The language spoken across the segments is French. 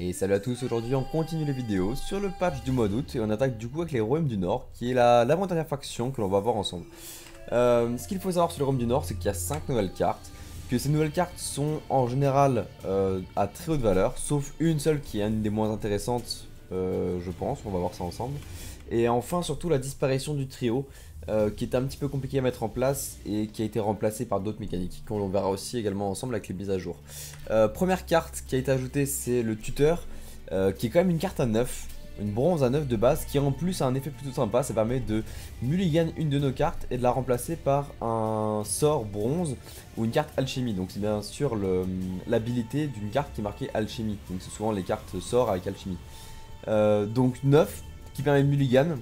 Et salut à tous, aujourd'hui on continue les vidéos sur le patch du mois d'août et on attaque du coup avec les Royaumes du Nord qui est l'avant-dernière faction que l'on va voir ensemble. Euh, ce qu'il faut savoir sur les Royaumes du Nord c'est qu'il y a 5 nouvelles cartes, que ces nouvelles cartes sont en général euh, à très haute valeur, sauf une seule qui est une des moins intéressantes euh, je pense, on va voir ça ensemble. Et enfin surtout la disparition du trio euh, qui est un petit peu compliqué à mettre en place et qui a été remplacé par d'autres mécaniques qu'on verra aussi également ensemble avec les mises à jour. Euh, première carte qui a été ajoutée c'est le tuteur qui est quand même une carte à 9 une bronze à 9 de base qui en plus a un effet plutôt sympa, ça permet de mulligan une de nos cartes et de la remplacer par un sort bronze ou une carte alchimie. Donc c'est bien sûr l'habilité d'une carte qui est marquée alchimie. Donc c'est souvent les cartes sort avec alchimie. Donc 9 qui permet de mulligan,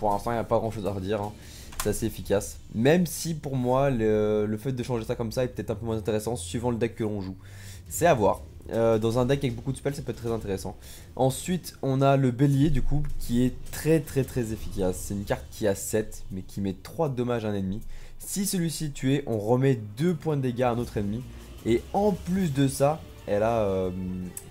pour l'instant, il n'y a pas grand chose à redire. Hein. C'est assez efficace. Même si pour moi, le, fait de changer ça comme ça est peut-être un peu moins intéressant suivant le deck que l'on joue. C'est à voir. Euh, dans un deck avec beaucoup de spells, ça peut être très intéressant. Ensuite, on a le bélier du coup, qui est très très très efficace. C'est une carte qui a 7, mais qui met 3 dommages à un ennemi. Si celui-ci est tué, on remet 2 points de dégâts à un autre ennemi. Et en plus de ça, elle a... Euh,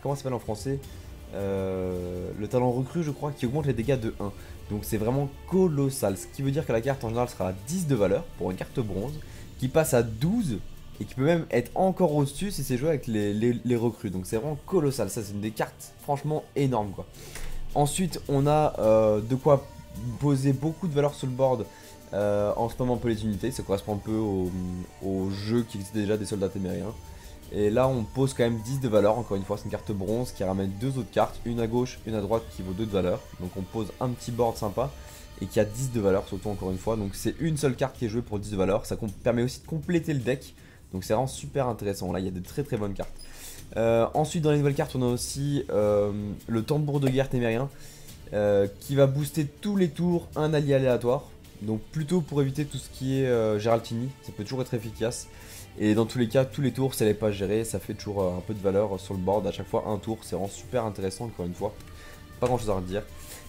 comment ça s'appelle en français? euh, Le talent recru, je crois, qui augmente les dégâts de 1. Donc c'est vraiment colossal, ce qui veut dire que la carte en général sera à 10 de valeur pour une carte bronze, qui passe à 12 et qui peut même être encore au-dessus si c'est joué avec les, recrues. Donc c'est vraiment colossal, ça c'est une des cartes franchement énormes quoi. Ensuite on a euh, de quoi poser beaucoup de valeur sur le board euh, en ce moment peu les unités, ça correspond un peu au, au jeu qui existe déjà des soldats témériens. Et là on pose quand même 10 de valeur, encore une fois c'est une carte bronze qui ramène deux autres cartes, une à gauche, une à droite qui vaut 2 de valeur. Donc on pose un petit board sympa et qui a 10 de valeur surtout encore une fois. Donc c'est une seule carte qui est jouée pour 10 de valeur, ça permet aussi de compléter le deck. Donc c'est vraiment super intéressant, là il y a de très très bonnes cartes. Euh, ensuite dans les nouvelles cartes on a aussi euh, le tambour de guerre témérien euh, qui va booster tous les tours un allié aléatoire. Donc plutôt pour éviter tout ce qui est Géraldini, ça peut toujours être efficace. Et dans tous les cas, tous les tours, elle n'est pas gérée, ça fait toujours euh, un peu de valeur sur le board. À chaque fois, un tour, c'est vraiment super intéressant, encore une fois. Pas grand chose à redire.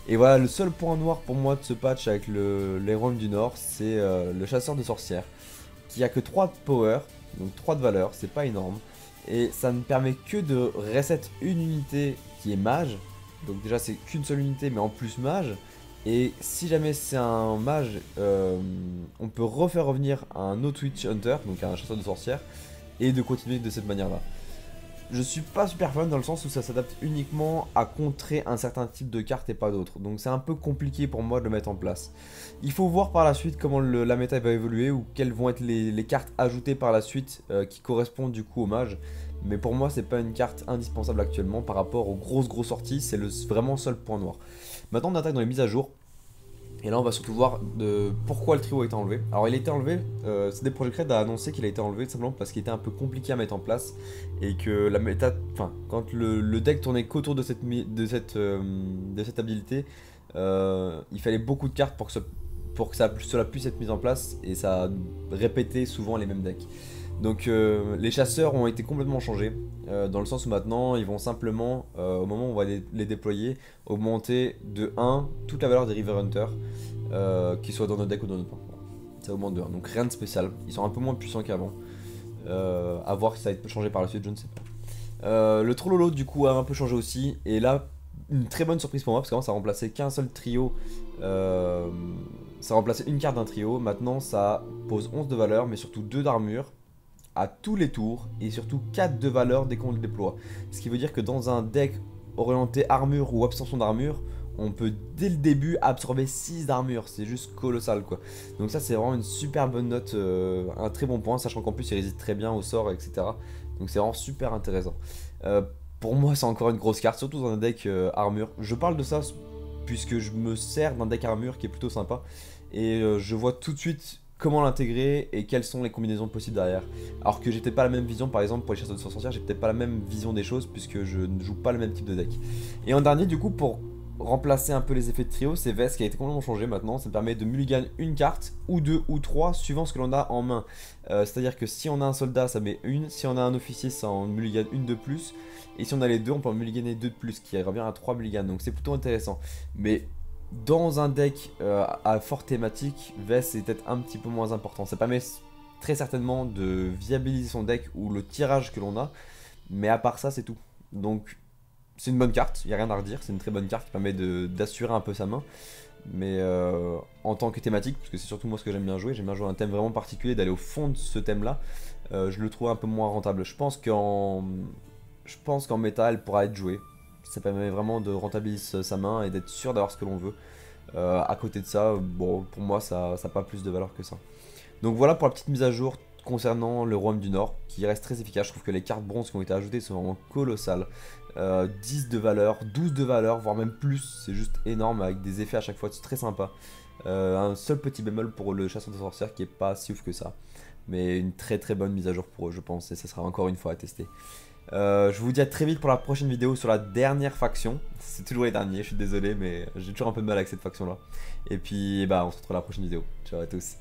Et voilà, le seul point noir pour moi de ce patch avec le, du Nord, c'est euh, le chasseur de sorcières. Qui a que 3 de power, donc 3 de valeur, c'est pas énorme. Et ça ne permet que de reset une unité qui est mage. Donc déjà, c'est qu'une seule unité, mais en plus mage. Et si jamais c'est un mage, euh, on peut refaire revenir un autre Witch Hunter, donc un chasseur de sorcières, et de continuer de cette manière-là. Je suis pas super fan dans le sens où ça s'adapte uniquement à contrer un certain type de carte et pas d'autres. Donc c'est un peu compliqué pour moi de le mettre en place. Il faut voir par la suite comment la méta va évoluer ou quelles vont être les, cartes ajoutées par la suite euh, qui correspondent du coup au mage. Mais pour moi c'est pas une carte indispensable actuellement par rapport aux grosses grosses sorties, c'est le vraiment seul point noir. Maintenant on attaque dans les mises à jour. Et là on va surtout voir de pourquoi le trio a été enlevé. Alors il a été enlevé, euh, CD Projekt Red a annoncé qu'il a été enlevé simplement parce qu'il était un peu compliqué à mettre en place et que la méta, enfin quand le, deck tournait qu'autour de cette, de, euh, habilité, euh, il fallait beaucoup de cartes pour que, cela puisse être mis en place et ça a répété souvent les mêmes decks. Donc euh, les chasseurs ont été complètement changés, euh, dans le sens où maintenant ils vont simplement, euh, au moment où on va les, déployer, augmenter de 1 toute la valeur des River Hunter, qu'ils soient dans notre deck ou dans notre main. Ça augmente de 1, donc rien de spécial. Ils sont un peu moins puissants qu'avant. à voir si ça va être changé par la suite, je ne sais pas. le Trollolo du coup a un peu changé aussi, et là, une très bonne surprise pour moi, parce qu'avant ça remplaçait qu'un seul trio ça remplaçait une carte d'un trio, maintenant ça pose 11 de valeur mais surtout 2 d'armure à tous les tours et surtout 4 de valeur dès qu'on le déploie. Ce qui veut dire que dans un deck orienté armure ou abstention d'armure, on peut dès le début absorber 6 d'armure, c'est juste colossal quoi. Donc ça c'est vraiment une super bonne note, euh, un très bon point, sachant qu'en plus il résiste très bien au sort, etc. Donc c'est vraiment super intéressant. Euh, pour moi c'est encore une grosse carte, surtout dans un deck euh, armure. Je parle de ça puisque je me sers d'un deck armure qui est plutôt sympa. Et je vois tout de suite comment l'intégrer et quelles sont les combinaisons possibles derrière. Alors que j'étais pas la même vision, par exemple, pour les chasseurs de sorcières, j'ai peut-être pas la même vision des choses puisque je ne joue pas le même type de deck. Et en dernier, du coup, pour remplacer un peu les effets de trio, c'est Vest qui a été complètement changé maintenant. Ça permet de mulligan une carte, ou deux, ou trois, suivant ce que l'on a en main. Euh, c'est-à-dire que si on a un soldat, ça met une. Si on a un officier, ça en mulligan une de plus. Et si on a les deux, on peut en mulliganer deux de plus, qui revient à 3 mulligans. Donc c'est plutôt intéressant. Mais dans un deck euh, à forte thématique, Vest est peut-être un petit peu moins important. Ça permet très certainement de viabiliser son deck ou le tirage que l'on a, mais à part ça, c'est tout. Donc, c'est une bonne carte, il n'y a rien à redire, c'est une très bonne carte qui permet d'assurer un peu sa main. Mais euh, en tant que thématique, parce que c'est surtout moi ce que j'aime bien jouer, j'aime bien jouer un thème vraiment particulier, d'aller au fond de ce thème-là, euh, je le trouve un peu moins rentable. Je pense qu'en je pense qu'en méta, elle pourra être jouée. Ça permet vraiment de rentabiliser sa main et d'être sûr d'avoir ce que l'on veut. Euh, à côté de ça, bon, pour moi, ça n'a pas plus de valeur que ça. Donc voilà pour la petite mise à jour concernant le Royaume du Nord, qui reste très efficace. Je trouve que les cartes bronze qui ont été ajoutées sont vraiment colossales. 10 euh, de valeur, 12 de valeur, voire même plus. C'est juste énorme avec des effets à chaque fois, c'est très sympa. Euh, un seul petit bémol pour le chasseur de sorcières qui est pas si ouf que ça. Mais une très très bonne mise à jour pour eux, je pense, et ça sera encore une fois à tester. Euh, je vous dis à très vite pour la prochaine vidéo sur la dernière faction. C'est toujours les derniers, je suis désolé, mais j'ai toujours un peu de mal avec cette faction là. Et puis, bah, on se retrouve à la prochaine vidéo. Ciao à tous.